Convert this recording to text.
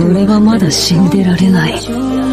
俺はまだ死んでられない。